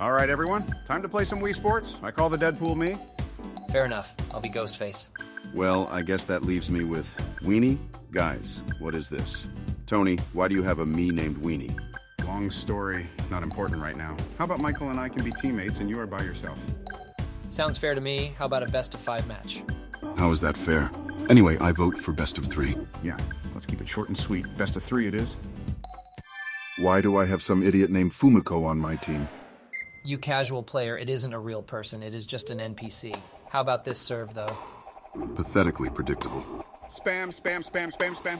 All right, everyone. Time to play some Wii Sports. I call the Deadpool Mii. Fair enough. I'll be Ghostface. Well, I guess that leaves me with Weenie. Guys, what is this? Tony, why do you have a Mii named Weenie? Long story, not important right now. How about Michael and I can be teammates and you are by yourself? Sounds fair to me. How about a best of five match? How is that fair? Anyway, I vote for best of three. Yeah, let's keep it short and sweet. Best of three it is. Why do I have some idiot named Fumiko on my team? You casual player, it isn't a real person. It is just an NPC. How about this serve, though? Pathetically predictable. Spam, spam, spam, spam, spam.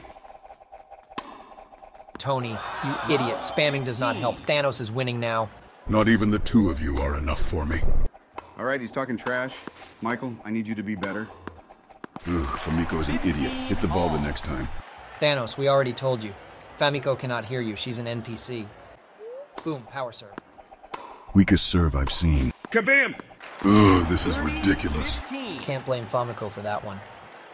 Tony, you idiot. Spamming does not help. Thanos is winning now. Not even the two of you are enough for me. All right, he's talking trash. Michael, I need you to be better. Ugh, Famiko's an idiot. Hit the ball the next time. Thanos, we already told you. Famiko cannot hear you. She's an NPC. Boom, power serve. Weakest serve I've seen. Kabam! Ugh, this is ridiculous. Can't blame Famiko for that one.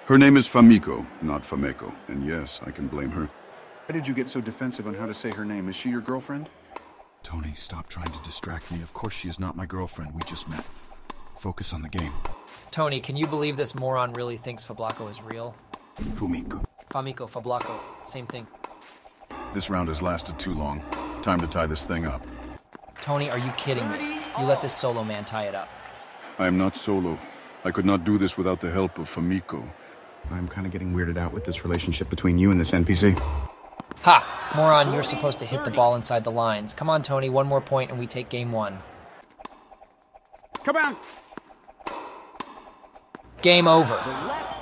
Her name is Famiko, not Fameko. And yes, I can blame her. Why did you get so defensive on how to say her name? Is she your girlfriend? Tony, stop trying to distract me. Of course she is not my girlfriend. We just met. Focus on the game. Tony, can you believe this moron really thinks Fablaco is real? Fumiko. Famiko, Fablaco, same thing. This round has lasted too long. Time to tie this thing up. Tony, are you kidding me? You let this solo man tie it up. I am not solo. I could not do this without the help of Famiko. I'm kind of getting weirded out with this relationship between you and this NPC. Ha! Moron, you're supposed to hit the ball inside the lines. Come on, Tony, one more point and we take game one. Come on! Game over.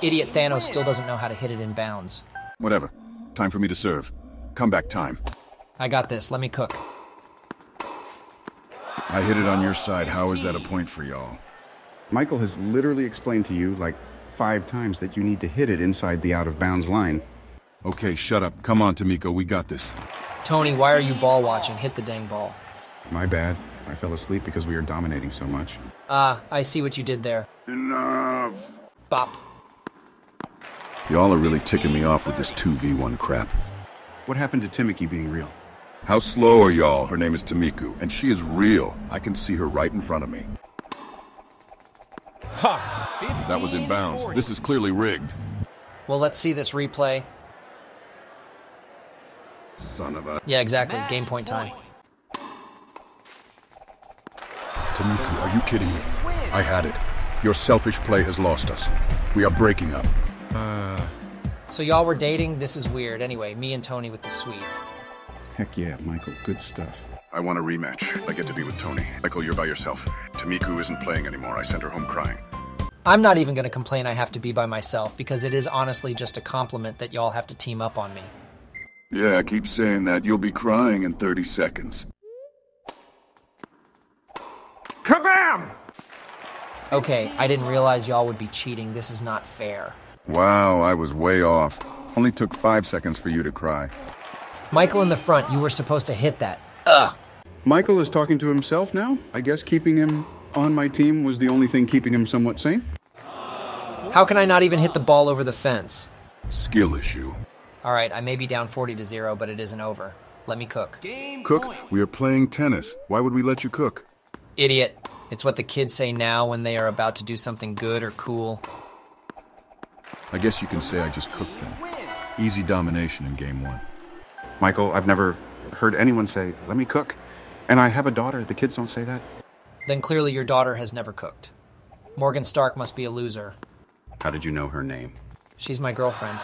Idiot Thanos still doesn't know how to hit it in bounds. Whatever. Time for me to serve. Comeback time. I got this. Let me cook. I hit it on your side. How is that a point for y'all? Michael has literally explained to you like five times that you need to hit it inside the out of bounds line. Okay, shut up. Come on, Tamiko. We got this. Tony, why are you ball watching? Hit the dang ball. My bad. I fell asleep because we were dominating so much. Ah, I see what you did there. Enough! Bop. Y'all are really ticking me off with this 2v1 crap. What happened to Timiki being real? How slow are y'all? Her name is Tamiku, and she is real. I can see her right in front of me. Ha! That was inbounds. This is clearly rigged. Well, let's see this replay. Son of a... Yeah, exactly. Game point time. Tamiku, are you kidding me? I had it. Your selfish play has lost us. We are breaking up. Uh, So y'all were dating? This is weird. Anyway, me and Tony with the sweep. Heck yeah, Michael. Good stuff. I want a rematch. I get to be with Tony. Michael, you're by yourself. Tamiku isn't playing anymore. I sent her home crying. I'm not even going to complain I have to be by myself because it is honestly just a compliment that y'all have to team up on me. Yeah, keep saying that. You'll be crying in 30 seconds. Kabam! Okay, I didn't realize y'all would be cheating. This is not fair. Wow, I was way off. Only took five seconds for you to cry. Michael in the front, you were supposed to hit that. Ugh. Michael is talking to himself now. I guess keeping him on my team was the only thing keeping him somewhat sane. How can I not even hit the ball over the fence? Skill issue. All right, I may be down 40 to 0, but it isn't over. Let me cook. Game Cook, we are playing tennis. Why would we let you cook? Idiot. It's what the kids say now when they are about to do something good or cool. I guess you can say I just cooked them. Easy domination in game one. Michael, I've never heard anyone say, let me cook. And I have a daughter. The kids don't say that. Then clearly your daughter has never cooked. Morgan Stark must be a loser. How did you know her name? She's my girlfriend.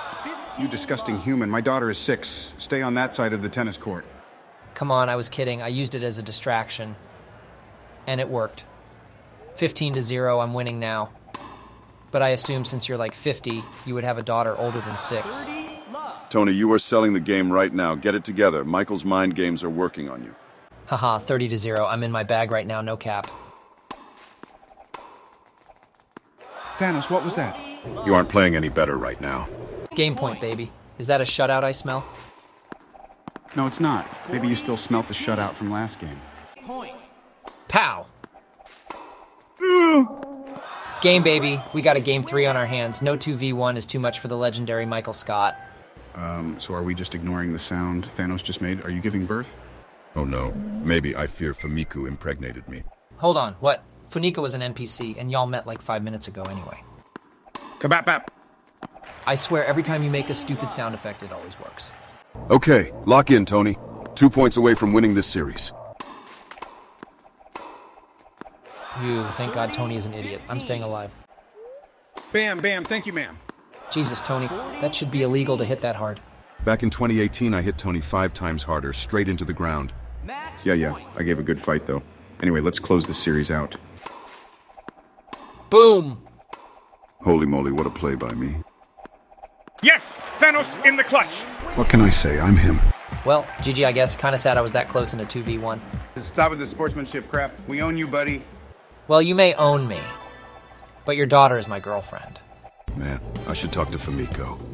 You disgusting human. My daughter is six. Stay on that side of the tennis court. Come on, I was kidding. I used it as a distraction. And it worked. 15 to 0, I'm winning now. But I assume since you're like 50, you would have a daughter older than 6. Tony, you are selling the game right now. Get it together. Michael's mind games are working on you. Haha, 30 to 0. I'm in my bag right now, no cap. Thanos, what was that? You aren't playing any better right now. Game point, baby. Is that a shutout I smell? No, it's not. Maybe you still smelt the shutout from last game. Point. Pow! Game, baby. We got a game three on our hands. No 2v1 is too much for the legendary Michael Scott. Um, so are we just ignoring the sound Thanos just made? Are you giving birth? Oh no. Maybe I fear Fumiko impregnated me. Hold on, what? Funika was an NPC, and y'all met like five minutes ago anyway. Kabap I swear, every time you make a stupid sound effect, it always works. Okay, lock in, Tony. Two points away from winning this series. You, thank God Tony is an idiot. I'm staying alive. Bam, bam, thank you, ma'am. Jesus, Tony, that should be illegal to hit that hard. Back in 2018, I hit Tony five times harder, straight into the ground. Yeah, yeah, I gave a good fight, though. Anyway, let's close this series out. Boom! Holy moly, what a play by me. Yes! Thanos in the clutch! What can I say? I'm him. Well, GG, I guess. Kinda sad I was that close in a 2v1. Stop with the sportsmanship crap. We own you, buddy. Well, you may own me, but your daughter is my girlfriend. Should talk to Fumiko.